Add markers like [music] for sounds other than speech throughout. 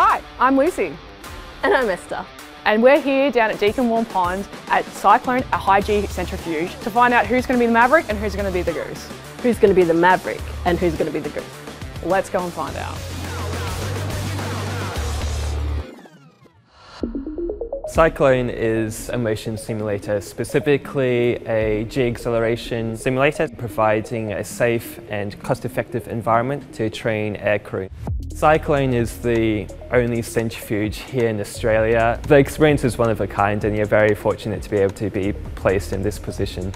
Hi, I'm Lucy. And I'm Esther. And we're here down at Deakin Waurn Pond at Cyclone, a high G centrifuge, to find out who's going to be the Maverick and who's going to be the Goose. Who's going to be the Maverick and who's going to be the Goose? Let's go and find out. Cyclone is a motion simulator, specifically a G acceleration simulator, providing a safe and cost-effective environment to train aircrew. Cyclone is the only centrifuge here in Australia. The experience is one of a kind and you're very fortunate to be able to be placed in this position.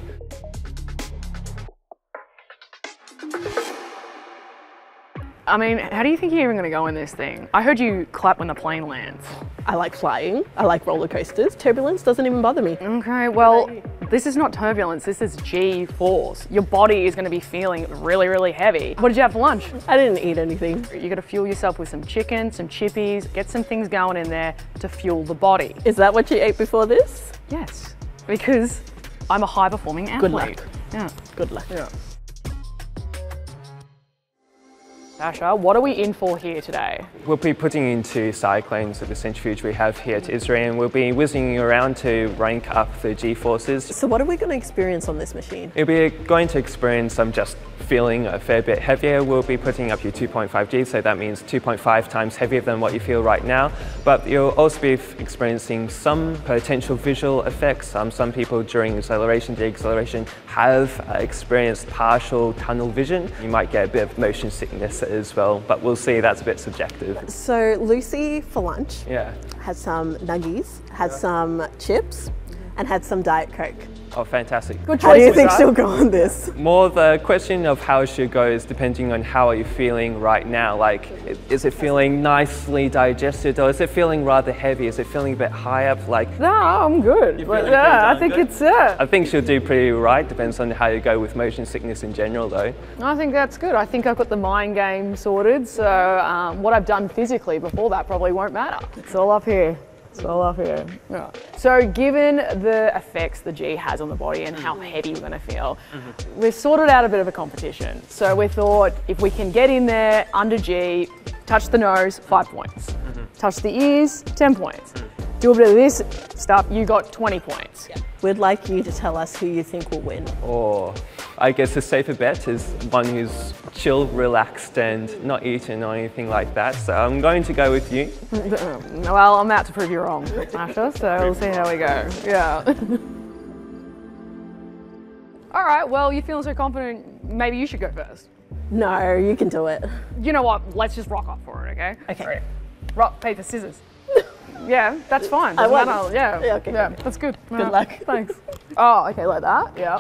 I mean, how do you think you're even going to go in this thing? I heard you clap when the plane lands. I like flying. I like roller coasters. Turbulence doesn't even bother me. Okay, well, this is not turbulence, this is G force. Your body is going to be feeling really, really heavy. What did you have for lunch? I didn't eat anything. You got to fuel yourself with some chicken, some chippies, get some things going in there to fuel the body. Is that what you ate before this? Yes, because I'm a high performing athlete. Good luck. Yeah. Good luck. Yeah. Sasha, what are we in for here today? We'll be putting into cyclones of the centrifuge we have here at Israel and we'll be whizzing around to rank up the G-forces. So what are we going to experience on this machine? You'll be going to experience some just feeling a fair bit heavier. We'll be putting up your 2.5 G, so that means 2.5 times heavier than what you feel right now. But you'll also be experiencing some potential visual effects. Um, some people during acceleration, de-acceleration, have uh, experienced partial tunnel vision. You might get a bit of motion sickness as well, but we'll see that's a bit subjective. So Lucy for lunch Yeah. had some nuggies, had some chips, and had some Diet Coke. Oh, fantastic. Good How do you think right? she'll go on this? More the question of how it should go is depending on how are you feeling right now. Like, is it feeling nicely digested or is it feeling rather heavy? Is it feeling a bit high up? Like, No, I'm good. But feeling yeah. I think good. it's it. I think she'll do pretty right. Depends on how you go with motion sickness in general, though. I think that's good. I think I've got the mind game sorted. So um, what I've done physically before that probably won't matter. It's all up here. It's all up here. Yeah. So given the effects the G has on the body and how mm-hmm. heavy we're going to feel, mm-hmm. we've sorted out a bit of a competition. So we thought if we can get in there under G, touch the nose, five points. Mm-hmm. Touch the ears, 10 points. Mm. Do a bit of this stuff, you got 20 points. We'd like you to tell us who you think will win. Or I guess a safer bet is one who's chill, relaxed, and not eaten or anything like that. So I'm going to go with you. [laughs] Well, I'm out to prove you wrong, Masha, so we'll see how we go. Yeah. [laughs] All right, well, you're feeling so confident, maybe you should go first. No, you can do it. You know what? Let's just rock up for it, okay? Okay. Rock, paper, scissors. [laughs] yeah, that's fine. I Doesn't won. Yeah. Yeah, okay, Yeah, good. that's good. Good luck. Thanks. Oh, okay, like that. Yeah.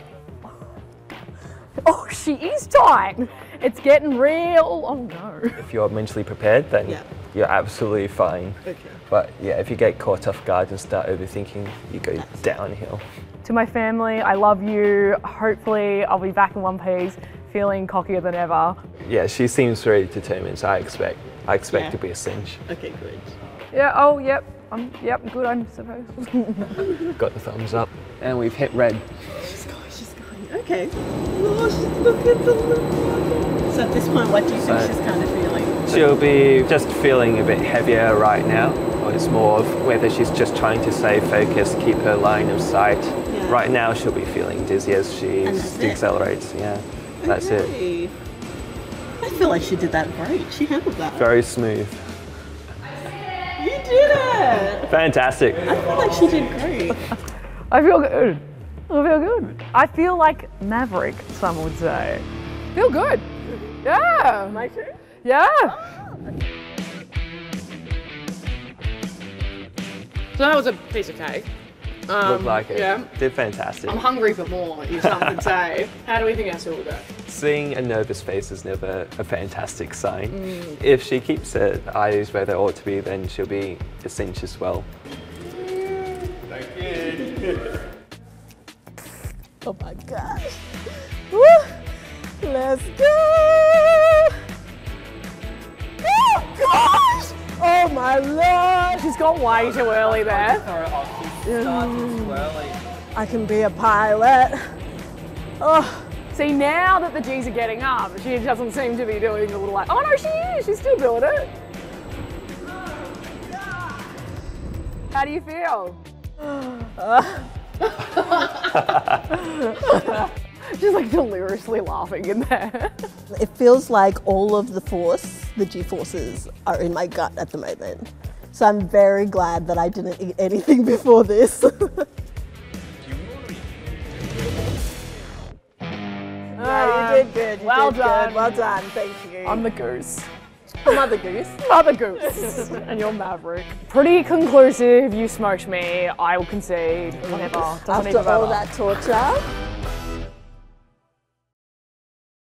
[laughs] Oh, she is tight. It's getting real. Oh no. If you're mentally prepared, then Yeah. you're absolutely fine. Okay. But yeah, if you get caught off guard and start overthinking, you go downhill. To my family, I love you. Hopefully, I'll be back in one piece, feeling cockier than ever. Yeah, she seems very determined, so I expect I expect Yeah. to be a cinch. Okay, good. Yeah. Oh, yep. I'm. Yep. Good. I suppose. [laughs] Got the thumbs up. And we've hit red. She's going, she's going. Okay. Oh, she's look at the look. So at this point, what do you think So- she's kind of feeling? She'll be just feeling a bit heavier right now. Or it's more of whether she's just trying to stay focused, keep her line of sight. Yeah. Right now, she'll be feeling dizzy as she accelerates. it? Yeah, that's it. I feel like she did that great. She handled that. Very smooth. You did it. Fantastic. I feel like she did great. I feel good. I feel good. I feel like Maverick. Some would say. Feel good. Yeah. My turn. Yeah. So that was a piece of cake. Um, Looked like it. Yeah. Did fantastic. I'm hungry for more, you some could [laughs] say. How do we think our still will go? Seeing a nervous face is never a fantastic sign. Mm. If she keeps her eyes where they ought to be, then she'll be a cinch as well. [laughs] Oh my gosh. Woo. Let's go. Oh gosh. Oh my lord. She's gone way too early there. Mm. I can be a pilot. Oh, See, now that the G's are getting up, she doesn't seem to be doing the little like, oh no, she is, she's still doing it. How do you feel? [sighs] Uh, She's like deliriously laughing in there. It feels like all of the force, the G forces, are in my gut at the moment. So I'm very glad that I didn't eat anything [laughs] before this. yeah, [laughs] you did good. You well did done. Good. Well done. Thank you. I'm the goose. Mother Goose. Mother goose. [laughs] and you're Maverick. Pretty conclusive. You smoked me. I will concede. Whatever. Doesn't After all that torture.